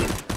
you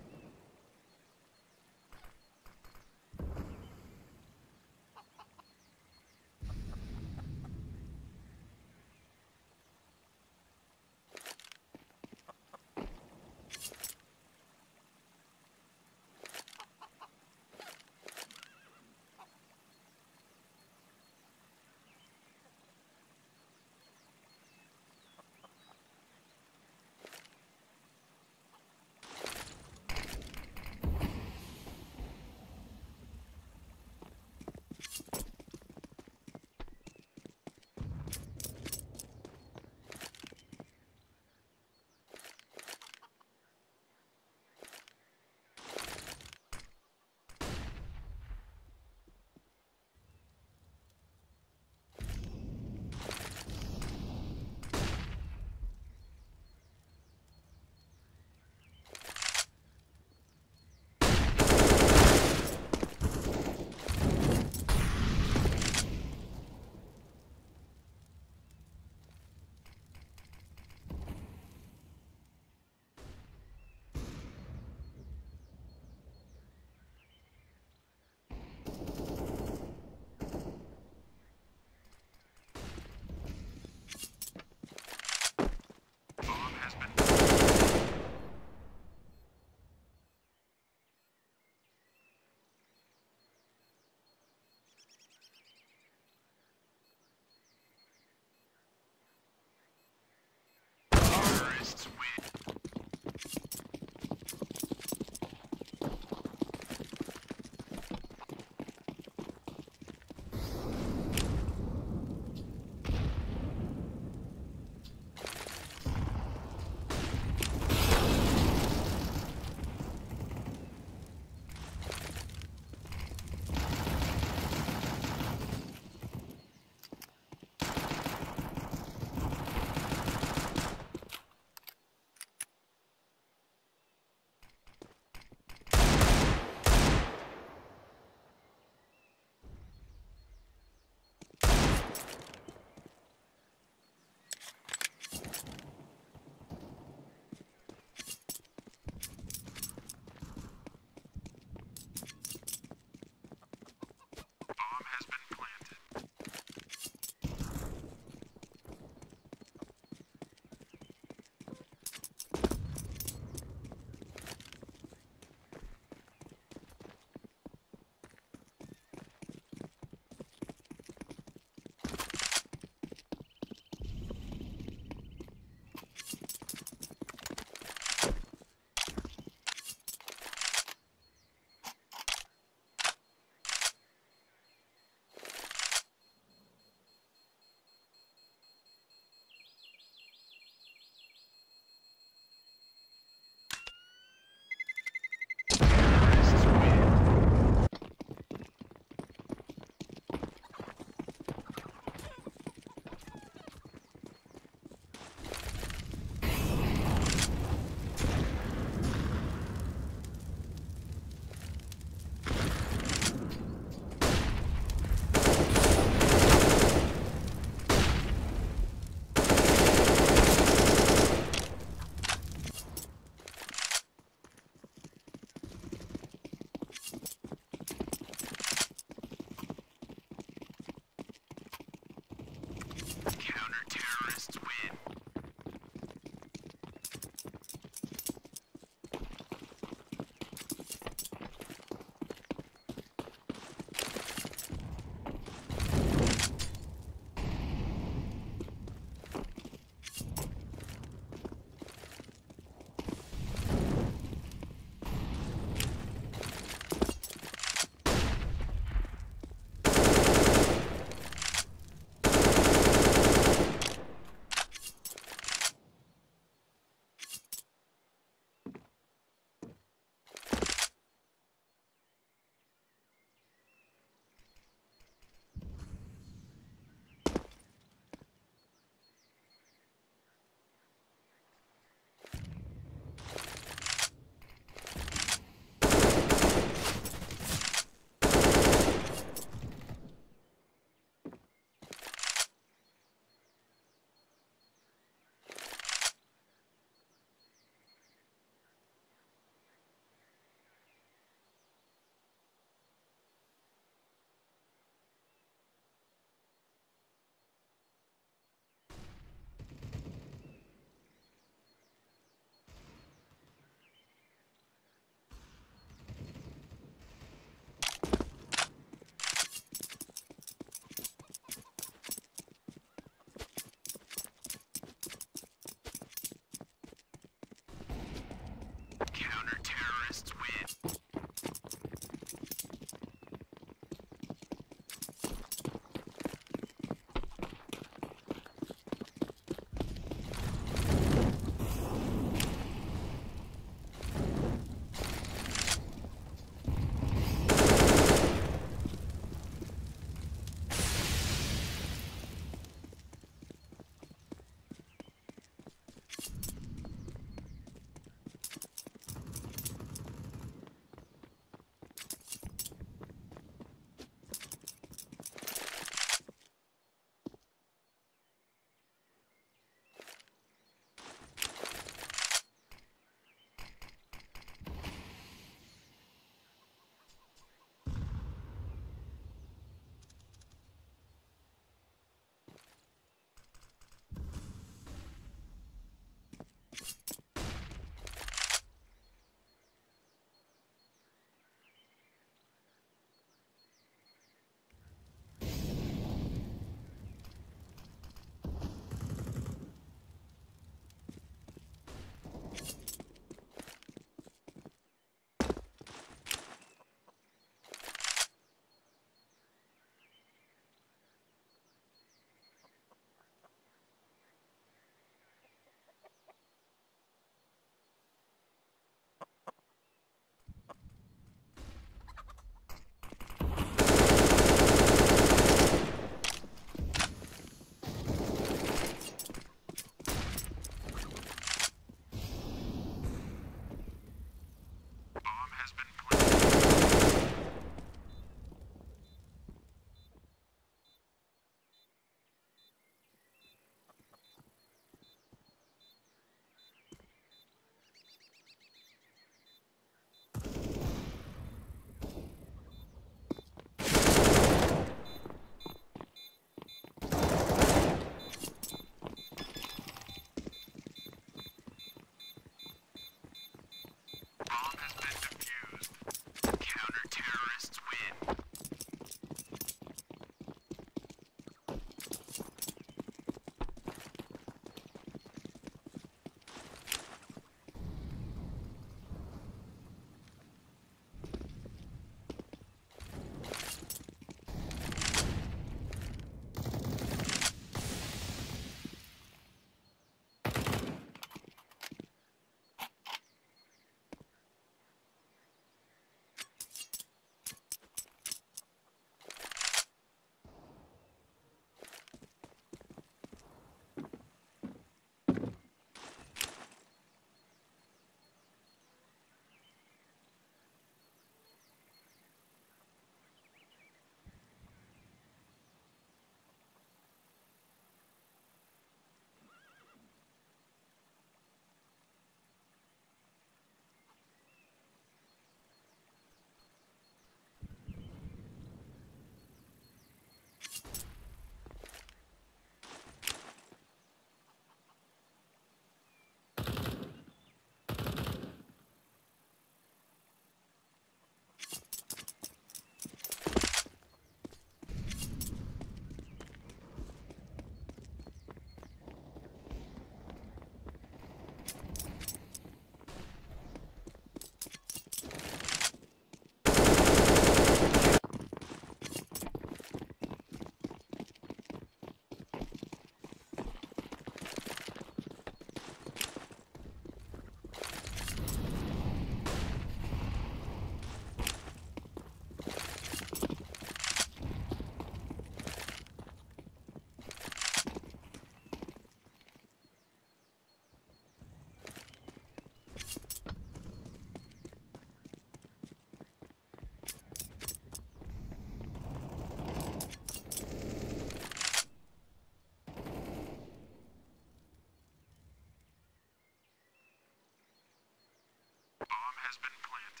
has been planted.